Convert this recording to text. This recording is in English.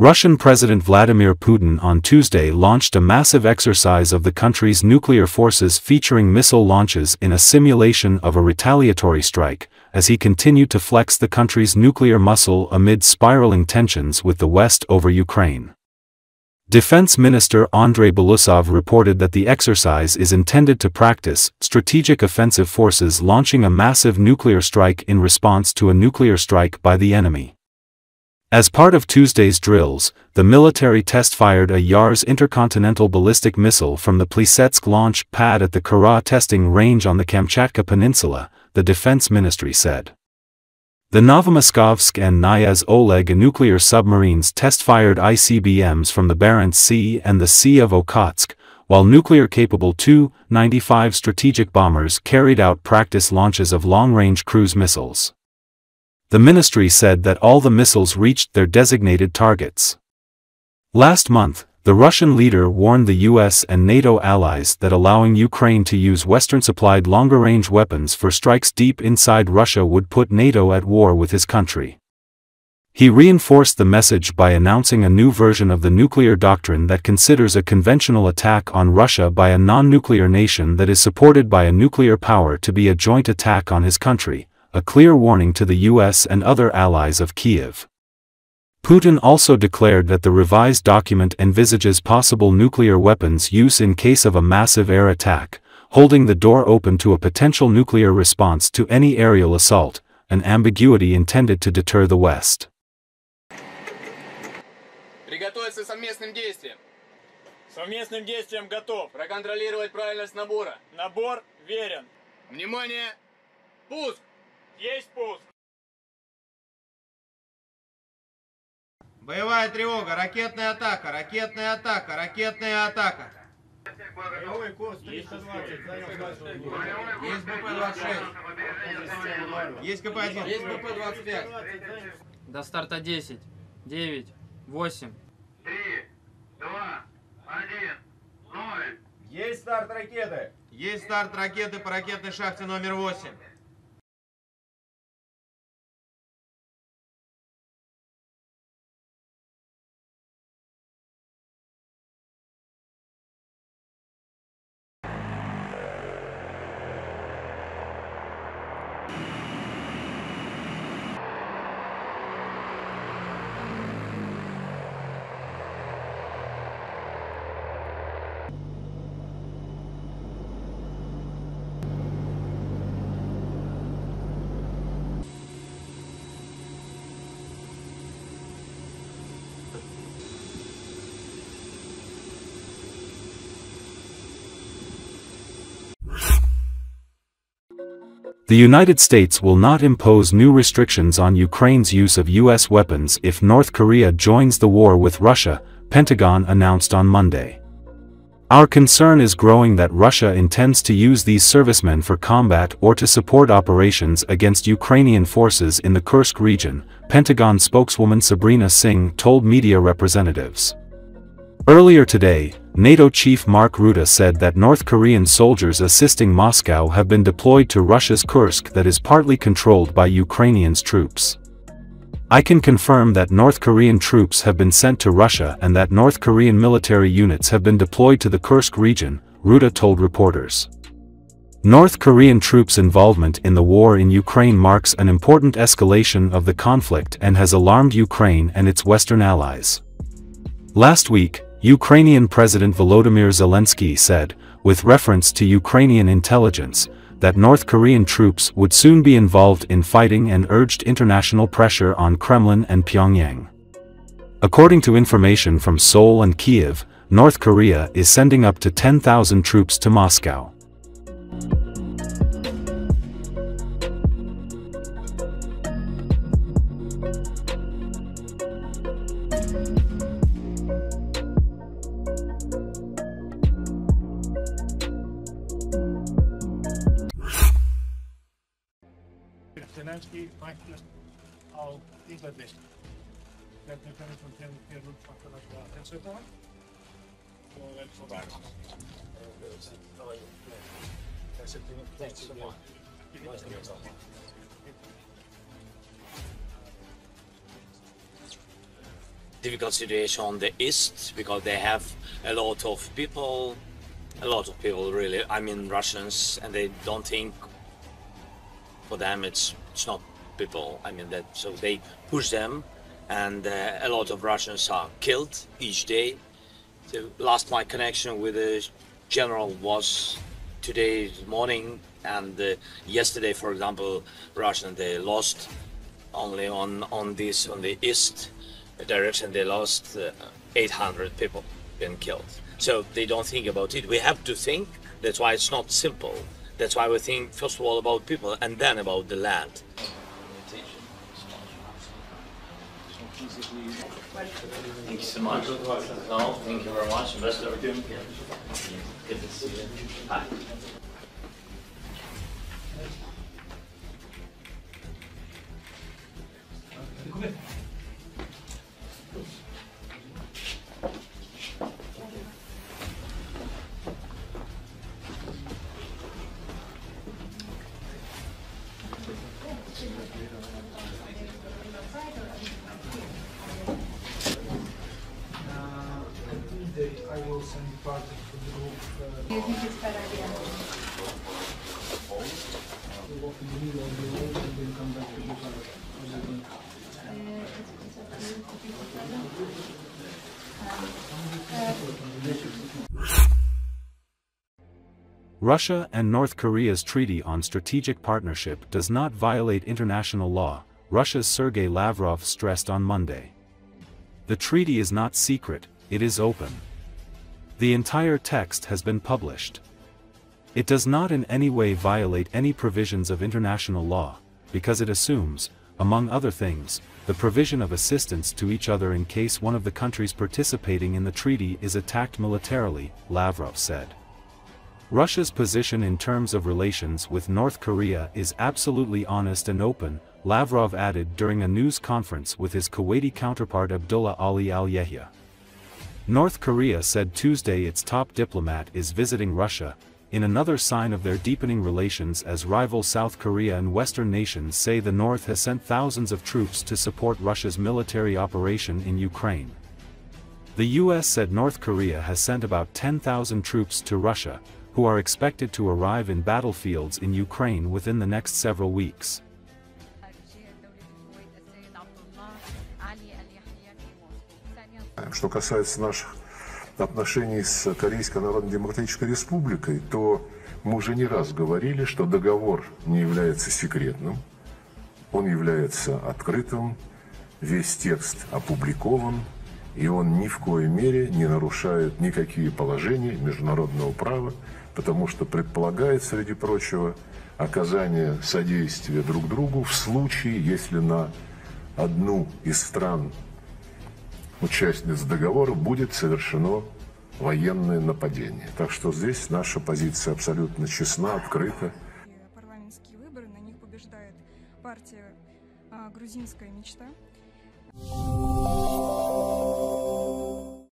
Russian President Vladimir Putin on Tuesday launched a massive exercise of the country's nuclear forces featuring missile launches in a simulation of a retaliatory strike, as he continued to flex the country's nuclear muscle amid spiraling tensions with the West over Ukraine. Defense Minister Andrei Belousov reported that the exercise is intended to practice strategic offensive forces launching a massive nuclear strike in response to a nuclear strike by the enemy. As part of Tuesday's drills, the military test-fired a Yars intercontinental ballistic missile from the Plesetsk launch pad at the Kura testing range on the Kamchatka Peninsula, the Defense Ministry said. The Novomoskovsk and Knyaz Oleg nuclear submarines test-fired ICBMs from the Barents Sea and the Sea of Okhotsk, while nuclear-capable Tu-95 strategic bombers carried out practice launches of long-range cruise missiles. The ministry said that all the missiles reached their designated targets. Last month, the Russian leader warned the US and NATO allies that allowing Ukraine to use Western-supplied longer-range weapons for strikes deep inside Russia would put NATO at war with his country. He reinforced the message by announcing a new version of the nuclear doctrine that considers a conventional attack on Russia by a non-nuclear nation that is supported by a nuclear power to be a joint attack on his country, a clear warning to the US and other allies of Kiev. Putin also declared that the revised document envisages possible nuclear weapons use in case of a massive air attack, holding the door open to a potential nuclear response to any aerial assault, an ambiguity intended to deter the West. Приготовиться к совместным действиям. Совместным действиям готов. Проконтролировать правильность набора. Набор верен. Внимание! Пуск! Есть пуск. Боевая тревога, ракетная атака, ракетная атака, ракетная атака. Боевой курс 320. Занял базовый Есть БП-26. Есть КП-1. Есть БП-25. До старта 10, 9, 8. Есть старт ракеты. Есть старт ракеты по ракетной шахте номер 8. The United States will not impose new restrictions on Ukraine's use of U.S. weapons if North Korea joins the war with Russia, Pentagon announced on Monday. Our concern is growing that Russia intends to use these servicemen for combat or to support operations against Ukrainian forces in the Kursk region, Pentagon spokeswoman Sabrina Singh told media representatives. Earlier today, NATO chief Mark Rutte said that North Korean soldiers assisting Moscow have been deployed to Russia's Kursk that is partly controlled by Ukrainians troops. I can confirm that North Korean troops have been sent to Russia and that North Korean military units have been deployed to the Kursk region, Rutte told reporters. North Korean troops' involvement in the war in Ukraine marks an important escalation of the conflict and has alarmed Ukraine and its Western allies. Last week, Ukrainian President Volodymyr Zelensky said, with reference to Ukrainian intelligence, that North Korean troops would soon be involved in fighting and urged international pressure on Kremlin and Pyongyang. According to information from Seoul and Kiev, North Korea is sending up to 10,000 troops to Moscow. Zelensky mættist á Íslandi. Hvernig finnst hún til fyrir útfattana til að hinsveita hann? Og vel svo bara. Þessi tíma. difficult situation on the east because they have a lot of people, a lot of people really. I mean Russians, and they don't think for them it's it's not people. I mean that so they push them, and uh, a lot of Russians are killed each day. So last my connection with the general was today morning, and uh, yesterday, for example, Russian they lost only on on this on the east direction they lost uh, 800 people been killed. So they don't think about it. We have to think. That's why it's not simple. That's why we think first of all about people and then about the land. Thank you so much. No, thank you very much. Best of luck. Good to see you. Hi. Russia and North Korea's Treaty on Strategic Partnership does not violate international law, Russia's Sergei Lavrov stressed on Monday. The treaty is not secret, it is open. The entire text has been published. It does not in any way violate any provisions of international law, because it assumes, among other things, the provision of assistance to each other in case one of the countries participating in the treaty is attacked militarily, Lavrov said. Russia's position in terms of relations with North Korea is absolutely honest and open, Lavrov added during a news conference with his Kuwaiti counterpart Abdullah Ali al-Yehya. North Korea said Tuesday its top diplomat is visiting Russia, in another sign of their deepening relations as rival South Korea and Western nations say the North has sent thousands of troops to support Russia's military operation in Ukraine. The US said North Korea has sent about 10,000 troops to Russia, who are expected to arrive in battlefields in Ukraine within the next several weeks. Что касается наших отношений с Корейской Народно-Демократической Республикой, то мы уже не раз говорили, что договор не является секретным, он является открытым, весь текст опубликован, и он ни в коей мере не нарушает никакие положения международного права, потому что предполагает, среди прочего, оказание содействия друг другу в случае, если на одну из стран участниц договора будет совершено военное нападение. Так что здесь наша позиция абсолютно честна, открыта. Парламентские выборы, на них побеждает партия «Грузинская мечта».